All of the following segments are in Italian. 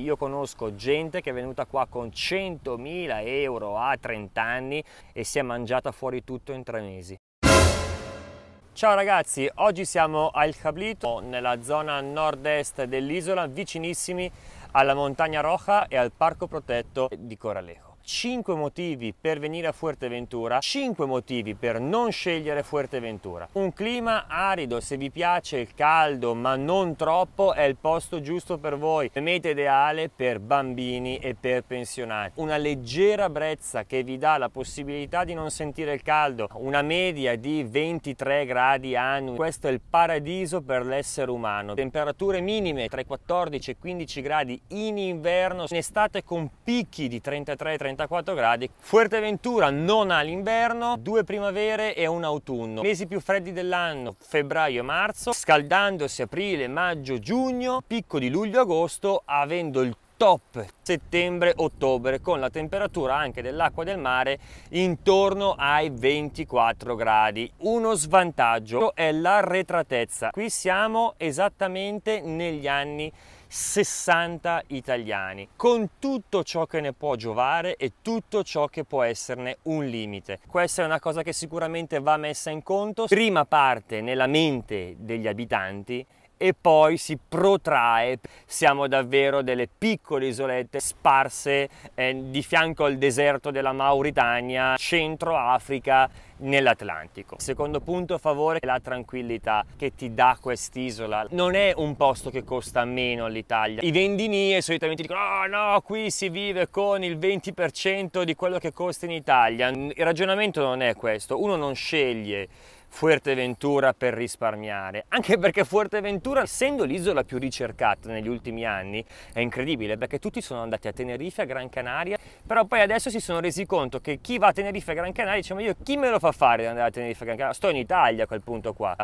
Io conosco gente che è venuta qua con 100.000 euro a 30 anni e si è mangiata fuori tutto in tre mesi. Ciao ragazzi, oggi siamo al Cablito, nella zona nord-est dell'isola, vicinissimi alla Montagna Roja e al parco protetto di Coralejo. 5 motivi per venire a Fuerteventura, 5 motivi per non scegliere Fuerteventura. Un clima arido, se vi piace il caldo ma non troppo è il posto giusto per voi. Meta ideale per bambini e per pensionati. Una leggera brezza che vi dà la possibilità di non sentire il caldo, una media di 23 gradi annui. Questo è il paradiso per l'essere umano. Temperature minime tra i 14 e i 15 gradi in inverno, in estate con picchi di 33-34 34 gradi. Fuerteventura non ha l'inverno, due primavere e un autunno. Mesi più freddi dell'anno, febbraio e marzo, scaldandosi aprile, maggio, giugno, picco di luglio-agosto, avendo il top settembre-ottobre con la temperatura anche dell'acqua del mare intorno ai 24 gradi. Uno svantaggio è l'arretratezza. Qui siamo esattamente negli anni 60 italiani, con tutto ciò che ne può giovare e tutto ciò che può esserne un limite. Questa è una cosa che sicuramente va messa in conto. Prima parte nella mente degli abitanti e poi si protrae. Siamo davvero delle piccole isolette sparse eh, di fianco al deserto della Mauritania, centro Africa, nell'Atlantico. Secondo punto a favore è la tranquillità che ti dà quest'isola. Non è un posto che costa meno l'Italia. I vendini solitamente dicono oh no, qui si vive con il 20% di quello che costa in Italia. Il ragionamento non è questo. Uno non sceglie Fuerteventura per risparmiare, anche perché Fuerteventura, essendo l'isola più ricercata negli ultimi anni, è incredibile perché tutti sono andati a Tenerife, a Gran Canaria, però poi adesso si sono resi conto che chi va a Tenerife, Gran Canaria, dice ma io chi me lo fa fare di andare a Tenerife, Gran Canaria? Sto in Italia a quel punto qua.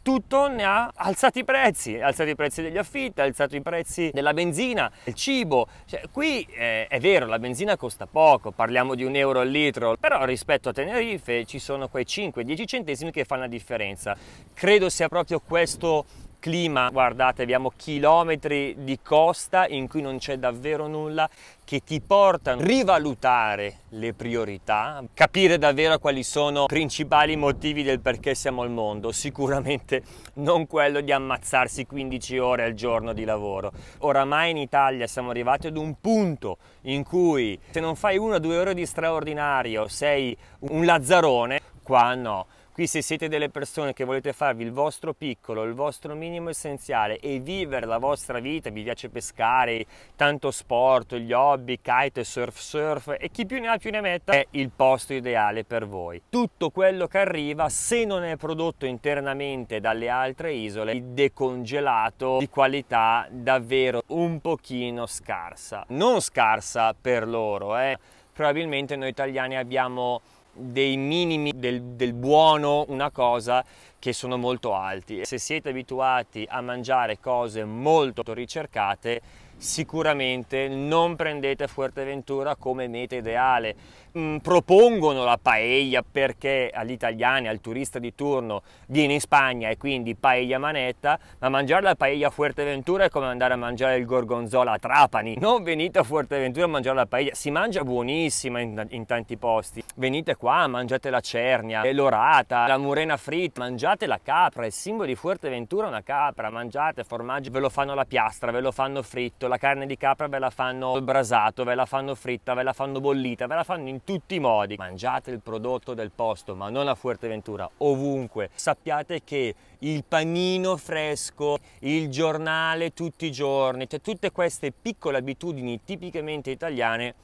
Tutto ne ha alzati i prezzi, ha alzato i prezzi degli affitti, ha alzato i prezzi della benzina, del cibo. Cioè, qui eh, è vero, la benzina costa poco, parliamo di un euro al litro, però rispetto a Tenerife ci sono quei 5-10 centesimi che fanno fa una differenza. Credo sia proprio questo clima, guardate abbiamo chilometri di costa in cui non c'è davvero nulla che ti portano a rivalutare le priorità, capire davvero quali sono i principali motivi del perché siamo al mondo, sicuramente non quello di ammazzarsi 15 ore al giorno di lavoro. Oramai in Italia siamo arrivati ad un punto in cui se non fai una o due ore di straordinario sei un lazzarone, qua no Qui se siete delle persone che volete farvi il vostro piccolo, il vostro minimo essenziale e vivere la vostra vita, vi piace pescare, tanto sport, gli hobby, kite, surf, surf e chi più ne ha più ne metta, è il posto ideale per voi. Tutto quello che arriva, se non è prodotto internamente dalle altre isole, decongelato di qualità davvero un pochino scarsa. Non scarsa per loro, eh. Probabilmente noi italiani abbiamo dei minimi del, del, buono una cosa che sono molto alti. Se siete abituati a mangiare cose molto ricercate, sicuramente non prendete Fuerteventura come meta ideale. Mm, propongono la paella perché agli italiani, al turista di turno, viene in Spagna e quindi paella manetta, ma mangiare la paella a Fuerteventura è come andare a mangiare il gorgonzola a Trapani. Non venite a Fuerteventura a mangiare la paella, si mangia buonissima in, in tanti posti. Venite qua, mangiate la cernia, l'orata, la murena fritta, mangiate la capra, il simbolo di Fuerteventura è una capra, mangiate formaggio, ve lo fanno la piastra, ve lo fanno fritto, la carne di capra ve la fanno brasato, ve la fanno fritta, ve la fanno bollita, ve la fanno in tutti i modi. Mangiate il prodotto del posto, ma non a Fuerteventura, ovunque. Sappiate che il panino fresco, il giornale tutti i giorni, cioè tutte queste piccole abitudini tipicamente italiane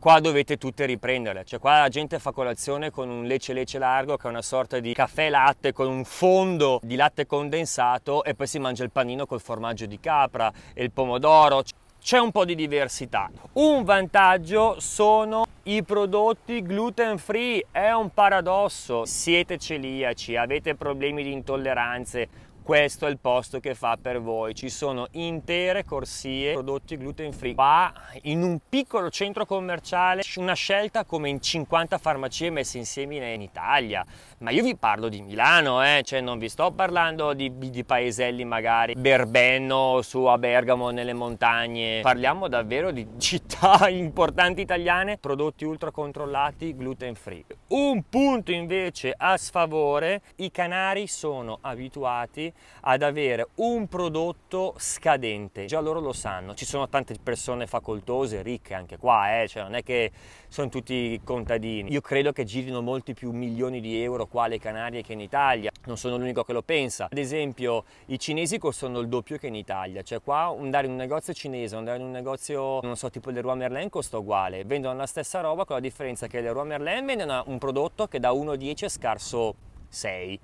qua dovete tutte riprenderle, cioè qua la gente fa colazione con un lecce lecce largo che è una sorta di caffè latte con un fondo di latte condensato e poi si mangia il panino col formaggio di capra e il pomodoro, c'è un po' di diversità. Un vantaggio sono i prodotti gluten free, è un paradosso, siete celiaci, avete problemi di intolleranze, questo è il posto che fa per voi. Ci sono intere corsie prodotti gluten free. Qua in un piccolo centro commerciale, una scelta come in 50 farmacie messe insieme in Italia. Ma io vi parlo di Milano, eh? cioè non vi sto parlando di, di paeselli magari Berbenno su a Bergamo nelle montagne. Parliamo davvero di città importanti italiane, prodotti ultra controllati, gluten free. Un punto invece a sfavore, i canari sono abituati ad avere un prodotto scadente, già loro lo sanno, ci sono tante persone facoltose, ricche anche qua, eh? cioè non è che sono tutti contadini. Io credo che girino molti più milioni di euro qua alle Canarie che in Italia, non sono l'unico che lo pensa. Ad esempio i cinesi costano il doppio che in Italia, cioè qua andare in un negozio cinese, andare in un negozio, non so, tipo Leroy Merlin costa uguale, vendono la stessa roba con la differenza che Leroy Merlin vende un prodotto che da 1 a 10 è scarso 6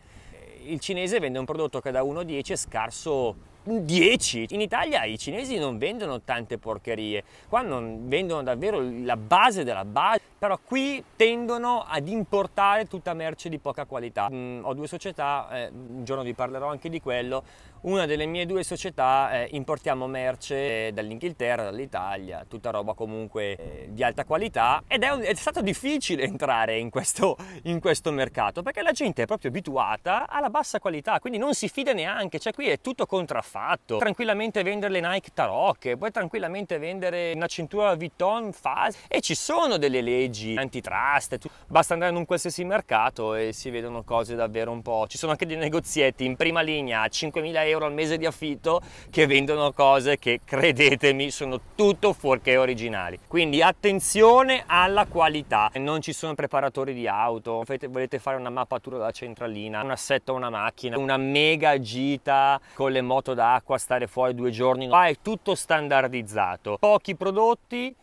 il cinese vende un prodotto che da 1 a 10 è scarso 10. In Italia i cinesi non vendono tante porcherie, qua non vendono davvero la base della base, però qui tendono ad importare tutta merce di poca qualità. Mm, ho due società, eh, un giorno vi parlerò anche di quello, una delle mie due società eh, importiamo merce dall'Inghilterra, dall'Italia, tutta roba comunque eh, di alta qualità ed è, è, stato difficile entrare in questo, in questo mercato perché la gente è proprio abituata alla bassa qualità, quindi non si fida neanche, cioè qui è tutto contraffatto. Tranquillamente vendere le Nike Tarocche, puoi tranquillamente vendere una cintura Vuitton Faz e ci sono delle leggi antitrust, basta andare in un qualsiasi mercato e si vedono cose davvero un po'. Ci sono anche dei negozietti in prima linea a 5.000 euro euro al mese di affitto che vendono cose che credetemi sono tutto fuorché originali. Quindi attenzione alla qualità, non ci sono preparatori di auto, volete fare una mappatura della centralina, un assetto a una macchina, una mega gita con le moto d'acqua, stare fuori due giorni, qua è tutto standardizzato, pochi prodotti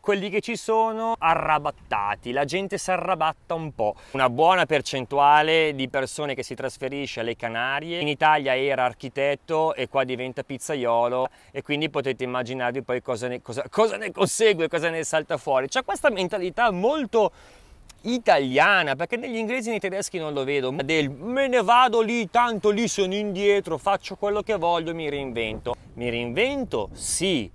quelli che ci sono arrabattati, la gente si arrabatta un po'. Una buona percentuale di persone che si trasferisce alle Canarie, in Italia era architetto e qua diventa pizzaiolo e quindi potete immaginarvi poi cosa ne, cosa, cosa ne consegue, cosa ne salta fuori. C'è questa mentalità molto italiana perché negli inglesi e nei tedeschi non lo vedo del me ne vado lì tanto lì sono indietro faccio quello che voglio mi reinvento mi reinvento sì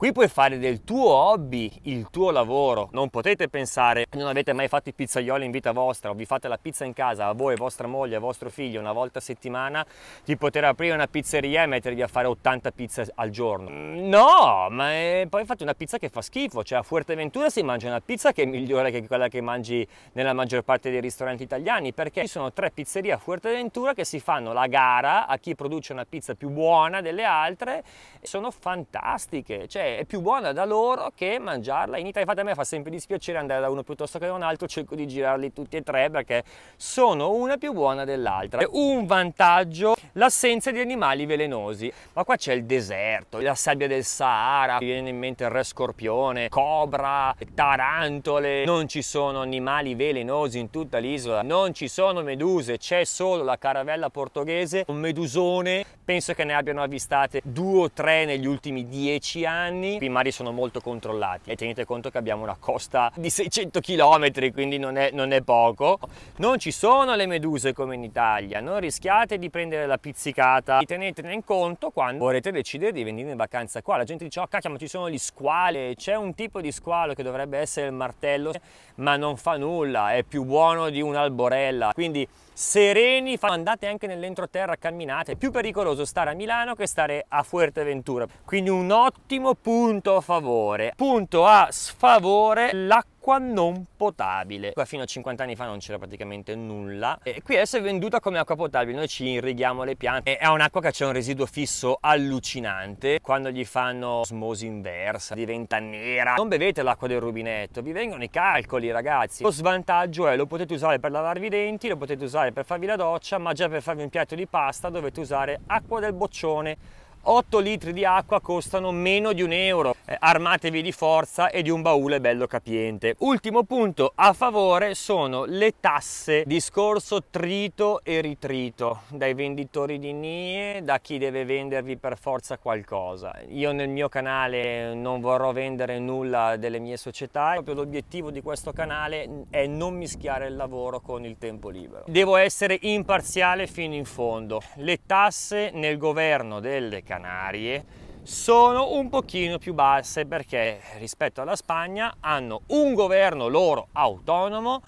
Qui puoi fare del tuo hobby il tuo lavoro. Non potete pensare non avete mai fatto i pizzaioli in vita vostra o vi fate la pizza in casa a voi, vostra moglie, a vostro figlio una volta a settimana di poter aprire una pizzeria e mettervi a fare 80 pizze al giorno. No, ma è... poi fate una pizza che fa schifo. Cioè a Fuerteventura si mangia una pizza che è migliore che quella che mangi nella maggior parte dei ristoranti italiani perché ci sono tre pizzerie a Fuerteventura che si fanno la gara a chi produce una pizza più buona delle altre e sono fantastiche. Cioè è più buona da loro che mangiarla in Italia. Infatti a me fa sempre dispiacere andare da uno piuttosto che da un altro, cerco di girarli tutti e tre perché sono una più buona dell'altra. Un vantaggio, l'assenza di animali velenosi. Ma qua c'è il deserto, la sabbia del Sahara, mi viene in mente il re scorpione, cobra, tarantole, non ci sono animali velenosi in tutta l'isola, non ci sono meduse, c'è solo la caravella portoghese, un medusone, penso che ne abbiano avvistate due o tre negli ultimi dieci anni, i mari sono molto controllati. E tenete conto che abbiamo una costa di 600 km quindi non è, non è poco. Non ci sono le meduse come in Italia. Non rischiate di prendere la pizzicata. Tenetene in conto quando vorrete decidere di venire in vacanza qua. La gente dice oh cacchio ma ci sono gli squali. C'è un tipo di squalo che dovrebbe essere il martello ma non fa nulla. È più buono di un'alborella quindi sereni, andate anche nell'entroterra, camminate, è più pericoloso stare a Milano che stare a Fuerteventura, quindi un ottimo punto a favore. Punto a sfavore, l'acqua acqua non potabile. Qua fino a 50 anni fa non c'era praticamente nulla e qui adesso è venduta come acqua potabile, noi ci irrighiamo le piante, è un'acqua che c'è un residuo fisso allucinante, quando gli fanno osmosi inversa diventa nera. Non bevete l'acqua del rubinetto, vi vengono i calcoli ragazzi. Lo svantaggio è lo potete usare per lavarvi i denti, lo potete usare per farvi la doccia, ma già per farvi un piatto di pasta dovete usare acqua del boccione 8 litri di acqua costano meno di un euro. Eh, armatevi di forza e di un baule bello capiente. Ultimo punto a favore sono le tasse. Discorso trito e ritrito dai venditori di NIE, da chi deve vendervi per forza qualcosa. Io nel mio canale non vorrò vendere nulla delle mie società. Proprio l'obiettivo di questo canale è non mischiare il lavoro con il tempo libero. Devo essere imparziale fino in fondo. Le tasse nel governo delle Canarie sono un pochino più basse perché rispetto alla Spagna hanno un governo loro autonomo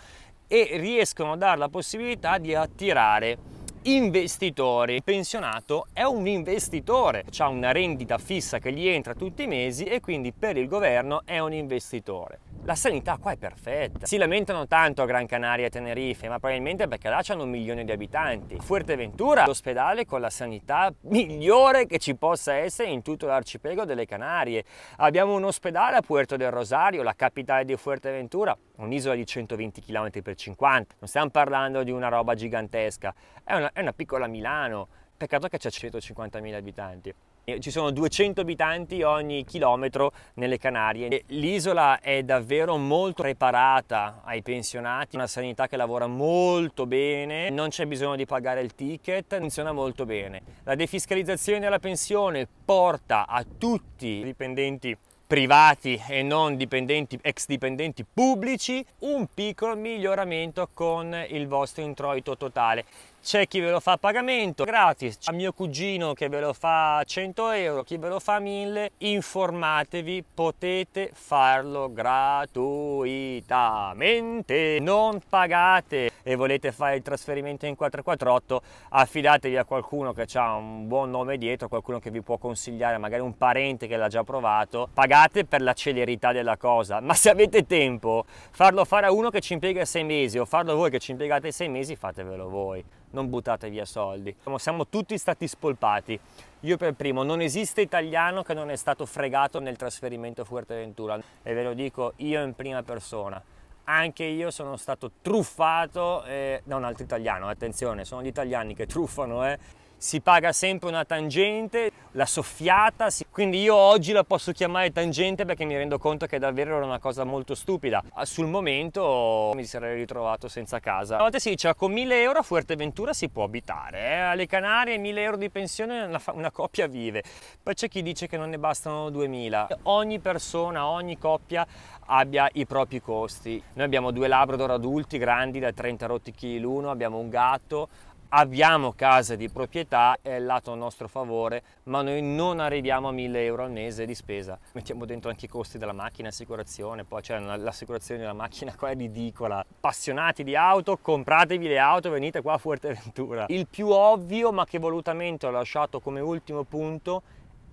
e riescono a dare la possibilità di attirare investitori. Il pensionato è un investitore, ha una rendita fissa che gli entra tutti i mesi e quindi per il governo è un investitore. La sanità qua è perfetta. Si lamentano tanto a Gran Canaria e Tenerife, ma probabilmente perché là c'hanno un milione di abitanti. Fuerteventura, l'ospedale con la sanità migliore che ci possa essere in tutto l'arcipelago delle Canarie. Abbiamo un ospedale a Puerto del Rosario, la capitale di Fuerteventura, un'isola di 120 km per 50. Non stiamo parlando di una roba gigantesca, è una, è una piccola Milano. Peccato che c'è 150.000 abitanti. Ci sono 200 abitanti ogni chilometro nelle Canarie. L'isola è davvero molto preparata ai pensionati, una sanità che lavora molto bene, non c'è bisogno di pagare il ticket, funziona molto bene. La defiscalizzazione della pensione porta a tutti i dipendenti privati e non dipendenti, ex dipendenti pubblici, un piccolo miglioramento con il vostro introito totale. C'è chi ve lo fa a pagamento gratis, c'è mio cugino che ve lo fa 100 euro, chi ve lo fa 1000, informatevi, potete farlo gratuitamente, non pagate e volete fare il trasferimento in 448, affidatevi a qualcuno che ha un buon nome dietro, qualcuno che vi può consigliare, magari un parente che l'ha già provato, pagate per la celerità della cosa, ma se avete tempo, farlo fare a uno che ci impiega 6 mesi o farlo voi che ci impiegate 6 mesi, fatevelo voi non buttate via soldi. Siamo tutti stati spolpati. Io per primo, non esiste italiano che non è stato fregato nel trasferimento Fuerteventura e ve lo dico io in prima persona. Anche io sono stato truffato eh, da un altro italiano, attenzione, sono gli italiani che truffano, eh si paga sempre una tangente, la soffiata, quindi io oggi la posso chiamare tangente perché mi rendo conto che davvero era una cosa molto stupida. Ah, sul momento mi sarei ritrovato senza casa. A volte si dice con 1000 euro a Fuerteventura si può abitare, eh? alle Canarie 1000 euro di pensione una, una coppia vive, poi c'è chi dice che non ne bastano 2000. Ogni persona, ogni coppia abbia i propri costi. Noi abbiamo due Labrador adulti grandi da 30 rotti chili l'uno, abbiamo un gatto, abbiamo case di proprietà, è il lato a nostro favore, ma noi non arriviamo a 1000 euro al mese di spesa. Mettiamo dentro anche i costi della macchina, assicurazione, poi c'è cioè, l'assicurazione della macchina qua è ridicola. Appassionati di auto, compratevi le auto, venite qua a Fuerteventura. Il più ovvio, ma che volutamente ho lasciato come ultimo punto,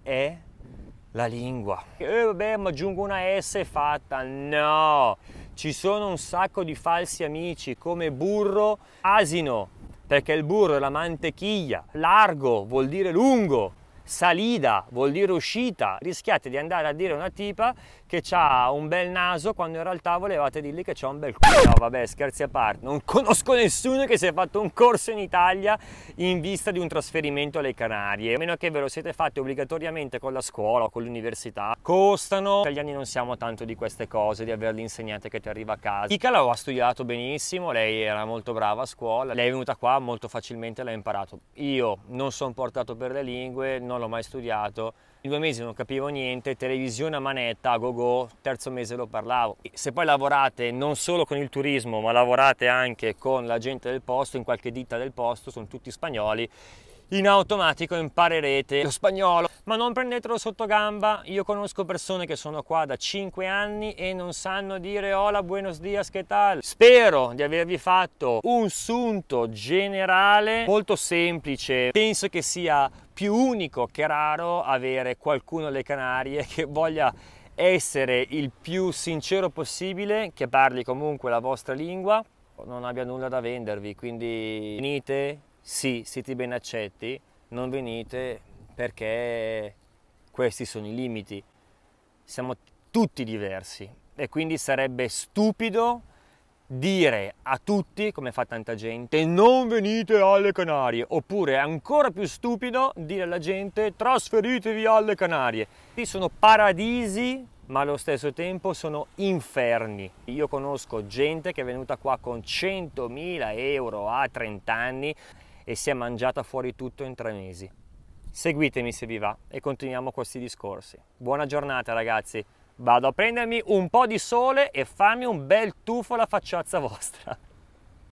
è la lingua. Eh vabbè, ma aggiungo una S e fatta. No! Ci sono un sacco di falsi amici come burro, asino, perché il burro è la mantequiglia, largo vuol dire lungo, salida vuol dire uscita, rischiate di andare a dire a una tipa che ha un bel naso quando in realtà volevate dirgli che c'ha un bel culo. No, vabbè, scherzi a parte, non conosco nessuno che si è fatto un corso in Italia in vista di un trasferimento alle Canarie, a meno che ve lo siete fatti obbligatoriamente con la scuola o con l'università. Costano, gli italiani non siamo tanto di queste cose, di avere l'insegnante che ti arriva a casa. Ica l'ha studiato benissimo, lei era molto brava a scuola, lei è venuta qua molto facilmente, l'ha imparato. Io non sono portato per le lingue, non l'ho mai studiato, in due mesi non capivo niente, televisione a manetta, go go, terzo mese lo parlavo. Se poi lavorate non solo con il turismo, ma lavorate anche con la gente del posto, in qualche ditta del posto, sono tutti spagnoli, in automatico imparerete lo spagnolo, ma non prendetelo sotto gamba. Io conosco persone che sono qua da 5 anni e non sanno dire hola, buenos dias, che tal. Spero di avervi fatto un sunto generale molto semplice. Penso che sia più unico che raro avere qualcuno alle Canarie che voglia essere il più sincero possibile, che parli comunque la vostra lingua, non abbia nulla da vendervi, quindi venite, sì, siete ben accetti, non venite perché questi sono i limiti. Siamo tutti diversi e quindi sarebbe stupido dire a tutti, come fa tanta gente, non venite alle Canarie, oppure ancora più stupido dire alla gente trasferitevi alle Canarie. Qui sono paradisi, ma allo stesso tempo sono inferni. Io conosco gente che è venuta qua con 100.000 euro a 30 anni e si è mangiata fuori tutto in tre mesi. Seguitemi se vi va e continuiamo questi discorsi. Buona giornata ragazzi! Vado a prendermi un po' di sole e farmi un bel tuffo alla facciazza vostra.